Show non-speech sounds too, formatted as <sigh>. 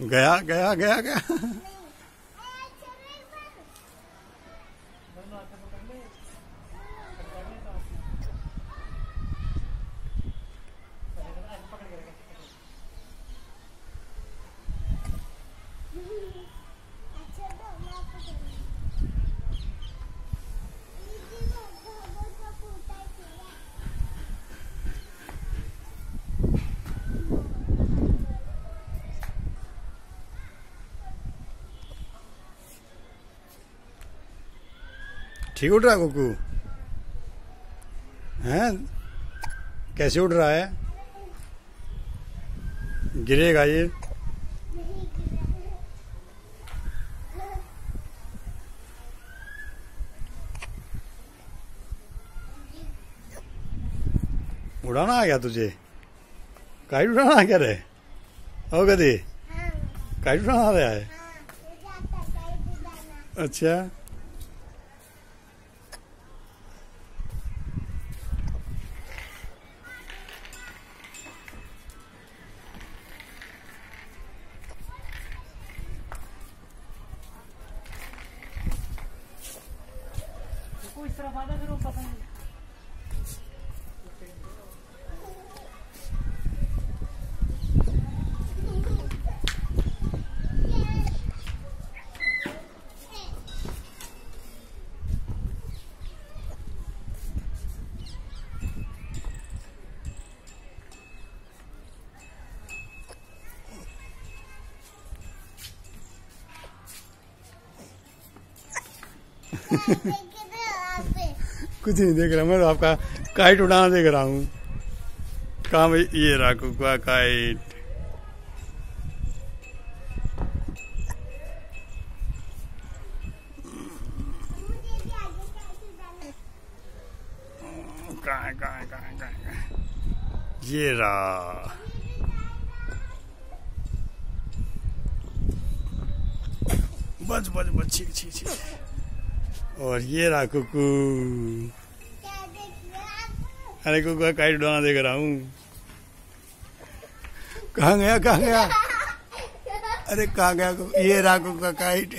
गया गया गया गया। <laughs> ठीक उड़ रहा है कुकू हैं? कैसे उड़ रहा है? गिरेगा ये। उड़ाना आ गया तुझे? काइट उड़ाना आ गया रे? ओ गदी काइट उड़ाना आ रहा है? अच्छा। depois travada virou um passarinho. Hehehe कुछ नहीं देख रहा, मैं तो आपका काइट उड़ाना देख रहा हूँ। भाई? ये रहा कुकुआ काइट? ये रहा। बच बच बच छी छी छी और ये रहा कुकू। अरे कुकू काइट उड़ाना देख रहा हूँ। कहाँ गया कहाँ गया? अरे कहाँ गया ये रहा कुकू का काइट।